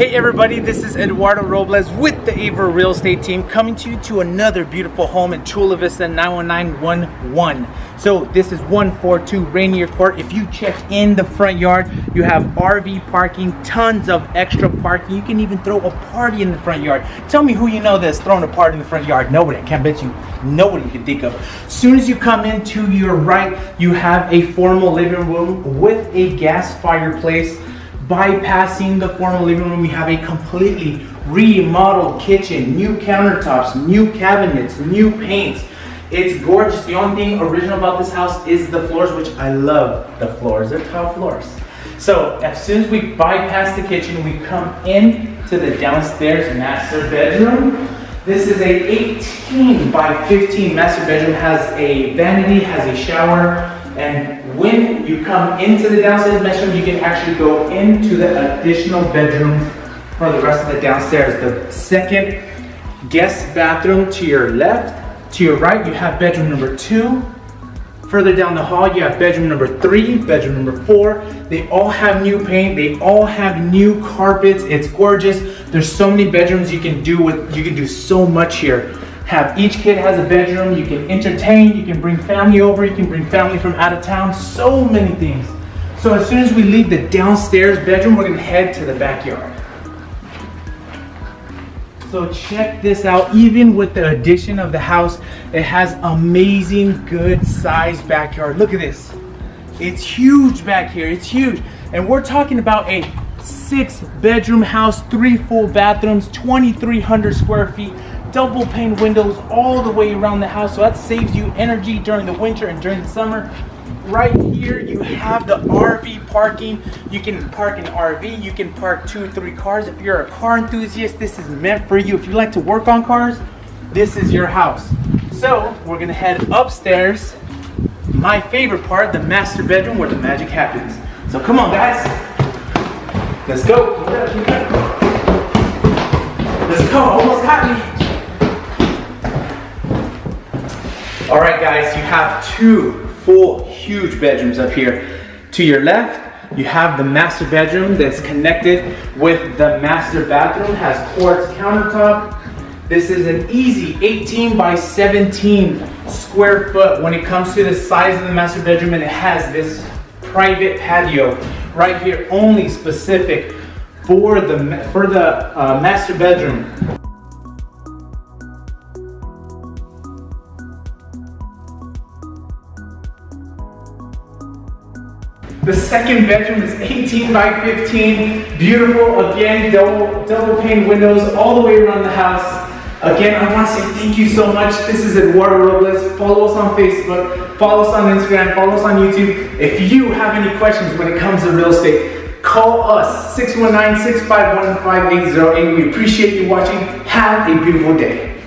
Hey everybody, this is Eduardo Robles with the Avra Real Estate Team coming to you to another beautiful home in Chula Vista 91911. So this is 142 Rainier Court. If you check in the front yard, you have RV parking, tons of extra parking. You can even throw a party in the front yard. Tell me who you know that's throwing a party in the front yard. Nobody, I can't bet you, nobody you can think of. Soon as you come in to your right, you have a formal living room with a gas fireplace bypassing the formal living room, we have a completely remodeled kitchen, new countertops, new cabinets, new paints. It's gorgeous. The only thing original about this house is the floors, which I love the floors. They're tile floors. So as soon as we bypass the kitchen, we come in to the downstairs master bedroom. This is a 18 by 15 master bedroom, has a vanity, has a shower, and when you come into the downstairs bedroom, you can actually go into the additional bedroom for the rest of the downstairs. The second guest bathroom to your left. To your right, you have bedroom number two. Further down the hall, you have bedroom number three, bedroom number four. They all have new paint. They all have new carpets. It's gorgeous. There's so many bedrooms you can do with, you can do so much here have each kid has a bedroom, you can entertain, you can bring family over, you can bring family from out of town, so many things. So as soon as we leave the downstairs bedroom, we're gonna head to the backyard. So check this out, even with the addition of the house, it has amazing good sized backyard. Look at this. It's huge back here, it's huge. And we're talking about a six bedroom house, three full bathrooms, 2,300 square feet double pane windows all the way around the house. So that saves you energy during the winter and during the summer. Right here, you have the RV parking. You can park an RV, you can park two three cars. If you're a car enthusiast, this is meant for you. If you like to work on cars, this is your house. So we're gonna head upstairs. My favorite part, the master bedroom where the magic happens. So come on guys, let's go. Let's go, almost got me. All right, guys, you have two full huge bedrooms up here. To your left, you have the master bedroom that's connected with the master bathroom, has quartz countertop. This is an easy 18 by 17 square foot when it comes to the size of the master bedroom and it has this private patio right here only specific for the, for the uh, master bedroom. The second bedroom is 18 by 15, beautiful, again, double, double pane windows all the way around the house. Again, I want to say thank you so much. This is Eduardo Robles. Follow us on Facebook, follow us on Instagram, follow us on YouTube. If you have any questions when it comes to real estate, call us 619-651-5808. We appreciate you watching. Have a beautiful day.